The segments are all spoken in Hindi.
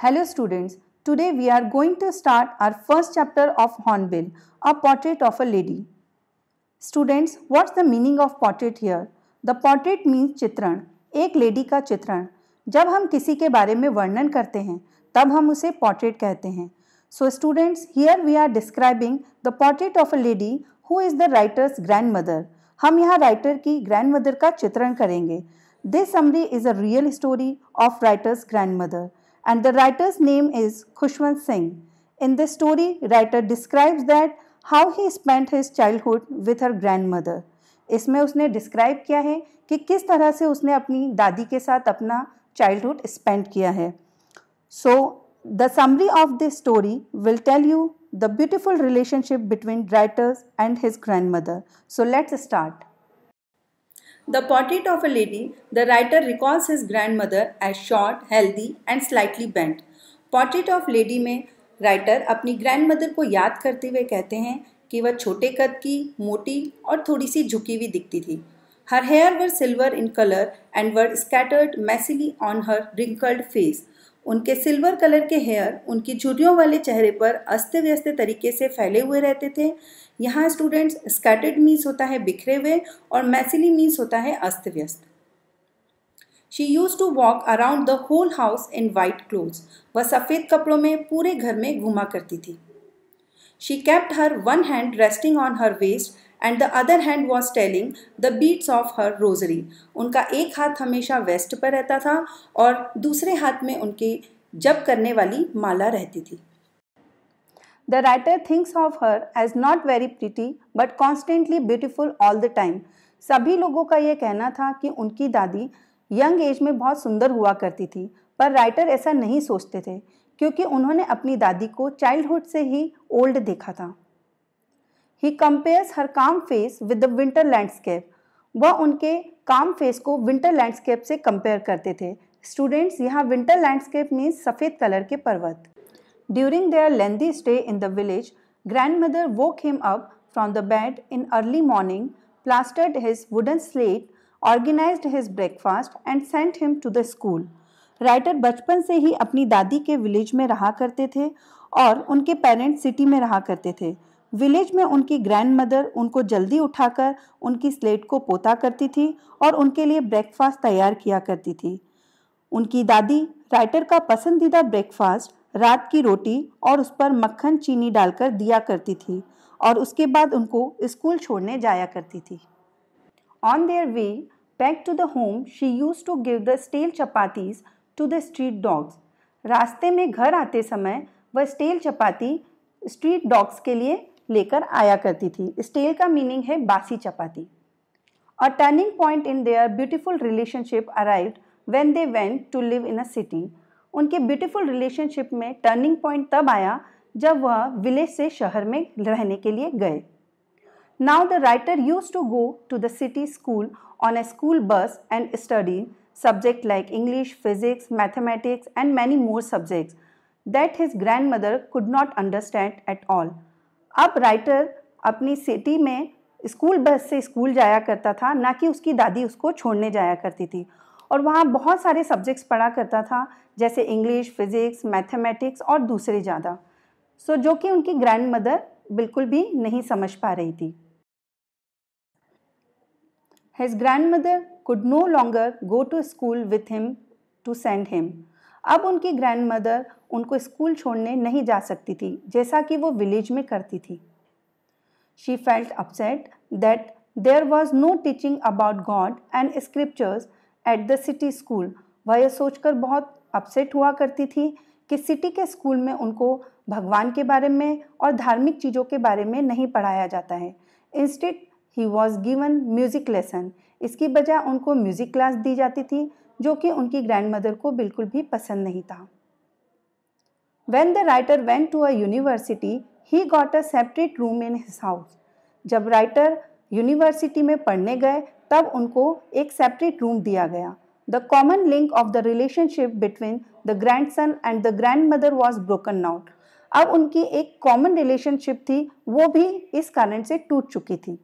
Hello students, today we are going to start our first chapter of Hornbill, a portrait of a lady. Students, what's the meaning of portrait here? The portrait means चित्रण, एक लेडी का चित्रण. जब हम किसी के बारे में वर्णन करते हैं तब हम उसे portrait कहते हैं. So students, here we are describing the portrait of a lady who is the writer's grandmother. हम यहाँ राइटर की ग्रैंडमदर का चित्रण करेंगे this summary is a real story of writer's grandmother and the writer's name is Khushwant Singh. In this story, writer describes that how he spent his childhood with her grandmother. इसमें उसने डिस्क्राइब किया है कि किस तरह से उसने अपनी दादी के साथ अपना चाइल्डहुड स्पेंड किया है so the summary of this story will tell you the beautiful relationship between writer's and his grandmother so let's start The portrait of a lady, the writer recalls his grandmother as short, healthy and slightly bent. Portrait of lady में राइटर अपनी ग्रैंडमदर को याद करते हुए कहते हैं कि वह छोटे कद की मोटी और थोड़ी सी झुकी हुई दिखती थी her hair were silver in colour and were scattered messily on her wrinkled face उनके सिल्वर कलर के हेयर उनकी झुर्रियों वाले चेहरे पर अस्त व्यस्त तरीके से फैले हुए रहते थे। यहाँ स्टूडेंट्स स्कैटर्ड मीन्स होता है, बिखरे हुए और मैसिली मीन्स होता है अस्त व्यस्त she use to walk around the whole house in white clothes वह सफ़ेद कपड़ों में पूरे घर में घुमा करती थी। She kept her one hand resting on her waist and the other hand was telling the beads of her rosary उनका एक हाथ हमेशा वेस्ट पर रहता था और दूसरे हाथ में उनके जब करने वाली माला रहती थी। The writer thinks of her as not very pretty, but constantly beautiful all the time. सभी लोगों का ये कहना था कि उनकी दादी यंग एज में बहुत सुंदर हुआ करती थी, पर राइटर ऐसा नहीं सोचते थे, क्योंकि उन्होंने अपनी दादी को चाइल्डहुड से ही ओल्ड देखा था। ही compares her calm face with the winter landscape वह उनके काम फेस को विंटर लैंडस्केप से कंपेयर करते थे। स्टूडेंट्स यहाँ विंटर लैंडस्केप मीन्स सफ़ेद कलर के पर्वत। During their lengthy stay in the village grandmother woke him up from the bed in early morning plastered his wooden slate organise his breakfast and sent him to the school writer बचपन से ही अपनी दादी के विलेज में रहा करते थे और उनके पेरेंट्स सिटी में रहा करते थे। विलेज में उनकी ग्रैंड मदर उनको जल्दी उठाकर उनकी स्लेट को पोता करती थी और उनके लिए ब्रेकफास्ट तैयार किया करती थी। उनकी दादी राइटर का पसंदीदा ब्रेकफास्ट रात की रोटी और उस पर मक्खन चीनी डालकर दिया करती थी और उसके बाद उनको स्कूल छोड़ने जाया करती थी। On their way back to the home she use to give the stale chapatis to the street dogs रास्ते में घर आते समय वह स्टेल चपाती स्ट्रीट डॉग्स के लिए लेकर आया करती थी। स्टेल का मीनिंग है बासी chapati. A turning point in their beautiful relationship arrived when they went to live in a city उनके ब्यूटीफुल रिलेशनशिप में टर्निंग पॉइंट तब आया जब वह विलेज से शहर में रहने के लिए गए। Now the writer use to go to the city school on a school bus and study subject like English physics mathematics and many more subjects that his grandmother could not understand at all अब राइटर अपनी सिटी में स्कूल बस से स्कूल जाया करता था, ना कि उसकी दादी उसको छोड़ने जाया करती थी। और वहाँ बहुत सारे सब्जेक्ट्स पढ़ा करता था, जैसे इंग्लिश फिज़िक्स मैथमेटिक्स और दूसरे ज़्यादा। सो जो कि उनकी ग्रैंड मदर बिल्कुल भी नहीं समझ पा रही थी। His grandmother could no longer go to school with him to send him अब उनकी ग्रैंड मदर उनको स्कूल छोड़ने नहीं जा सकती थी, जैसा कि वो विलेज में करती थी। She felt upset that there was no teaching about God and scriptures at the city school वह यह सोचकर बहुत अपसेट हुआ करती थी कि सिटी के स्कूल में उनको भगवान के बारे में और धार्मिक चीज़ों के बारे में नहीं पढ़ाया जाता है। Instead he was given music lesson इसकी बजाय उनको म्यूज़िक क्लास दी जाती थी, जो कि उनकी ग्रैंड मदर को बिल्कुल भी पसंद नहीं था। When the writer went to a university he got a separate room in his house जब राइटर यूनिवर्सिटी में पढ़ने गए, तब उनको एक सेपरेट रूम दिया गया। The common link of the relationship between the grandson and the grandmother was broken out अब उनकी एक कॉमन रिलेशनशिप थी, वो भी इस कारण से टूट चुकी थी।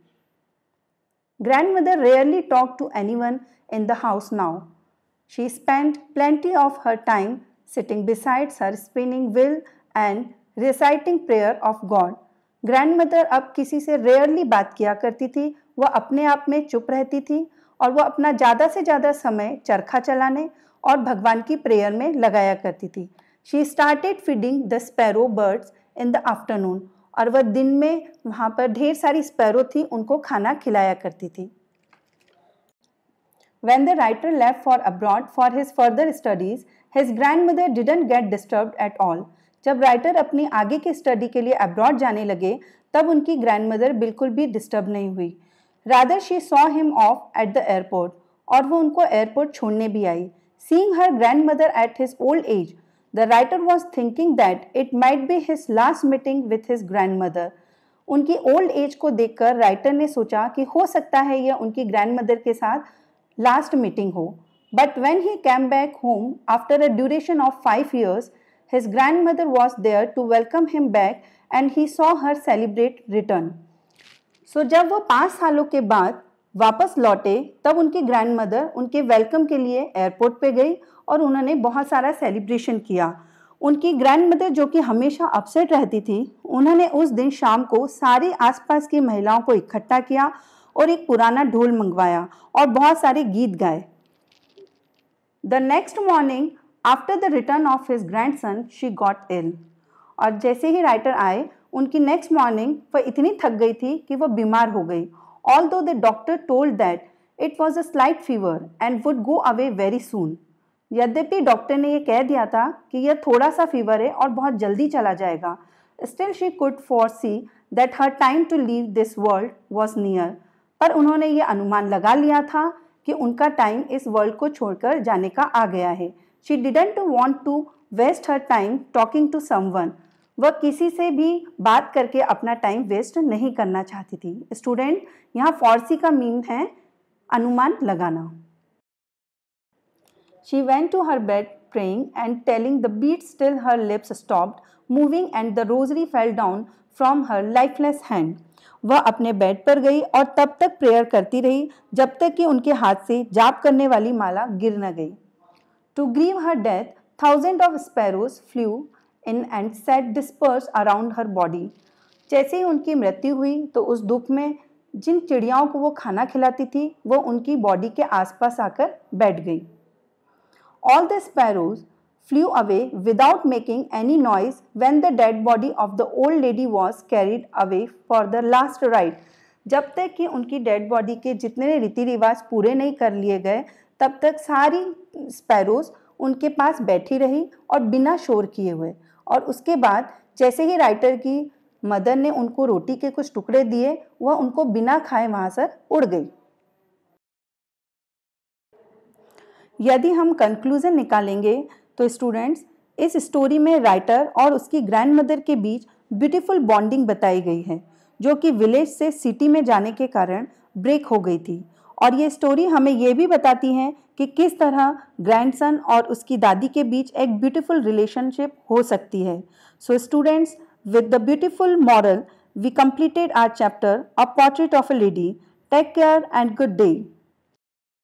Grandmother rarely talk to anyone in the house now she spend plenty of her time sitting beside her spinning wheel and reciting prayer of God. Grandmother अब किसी से रेयरली बात किया करती थी वह अपने आप में चुप रहती थी और वह अपना ज़्यादा से ज़्यादा समय चरखा चलाने और भगवान की प्रेयर में लगाया करती थी she started feeding the sparrow birds in the afternoon और वह दिन में वहाँ पर ढेर सारी स्पैरो थी उनको खाना खिलाया करती थी When the writer left for abroad for his further studies, his grandmother didn't get disturb at all जब राइटर अपनी आगे की स्टडी के लिए अब्रॉड जाने लगे, तब उनकी ग्रैंडमदर बिल्कुल भी डिस्टर्ब नहीं हुई। Rather she saw him off at the airport और वो उनको एयरपोर्ट छोड़ने भी आई। Seeing her grandmother at his old age the writer was thinking that it might be his last meeting with his grandmother उनकी ओल्ड एज को देखकर राइटर ने सोचा कि हो सकता है यह उनकी ग्रैंड मदर के साथ लास्ट मीटिंग हो। When he came back home after a duration of five years his grandmother was there to welcome him back and he saw her celebrate return so जब वो पाँच सालों के बाद वापस लौटे, तब उनकी ग्रैंड मदर उनके वेलकम के लिए एयरपोर्ट पे गई और उन्होंने बहुत सारा सेलिब्रेशन किया। उनकी ग्रैंड मदर जो कि हमेशा अपसेट रहती थी, उन्होंने उस दिन शाम को सारी आसपास की महिलाओं को इकट्ठा किया और एक पुराना ढोल मंगवाया और बहुत सारे गीत गाए। The next morning after the return of his son she got ill और जैसे ही राइटर आए, उनकी नेक्स्ट मॉर्निंग वह इतनी थक गई थी कि वह बीमार हो गई। Although the doctor told that it was a slight fever and would go away very soon यद्यपि डॉक्टर ने यह कह दिया था कि यह थोड़ा सा फीवर है और बहुत जल्दी चला जाएगा still she could foresee that her time to leave this world was near पर उन्होंने ये अनुमान लगा लिया था कि उनका टाइम इस वर्ल्ड को छोड़कर जाने का आ गया है। She didn't want to waste her time talking to someone वह किसी से भी बात करके अपना टाइम वेस्ट नहीं करना चाहती थी। स्टूडेंट यहाँ फॉर्सी का मीन है, अनुमान लगाना। She went to her bed praying and telling the beads still her lips stopped moving and the rosary fell down from her lifeless hand वह अपने बेड पर गई और तब तक प्रेयर करती रही, जब तक कि उनके हाथ से जाप करने वाली माला गिर न गई। To grieve her death thousand of sparrows flew in and set disperse around her body जैसे ही उनकी मृत्यु हुई तो उस दुख में जिन चिड़ियाओं को वो खाना खिलाती थी, वो उनकी बॉडी के आसपास आकर बैठ गई। All the sparrows flew away without making any noise when the dead body of the old lady was carried away for the last rite. जब तक कि उनकी डेड बॉडी के जितने रीति रिवाज पूरे नहीं कर लिए गए, तब तक सारी स्पैरोज उनके पास बैठी रही और बिना शोर किए हुए और उसके बाद जैसे ही राइटर की मदर ने उनको रोटी के कुछ टुकड़े दिए, वह उनको बिना खाए वहाँ से उड़ गई यदि हम कंक्लूजन निकालेंगे तो स्टूडेंट्स इस स्टोरी में राइटर और उसकी ग्रैंड मदर के बीच ब्यूटीफुल बॉन्डिंग बताई गई है, जो कि विलेज से सिटी में जाने के कारण ब्रेक हो गई थी। और ये स्टोरी हमें ये भी बताती है कि किस तरह ग्रैंडसन और उसकी दादी के बीच एक ब्यूटीफुल रिलेशनशिप हो सकती है। So students with the beautiful moral we completed our chapter a portrait of a lady take care and good day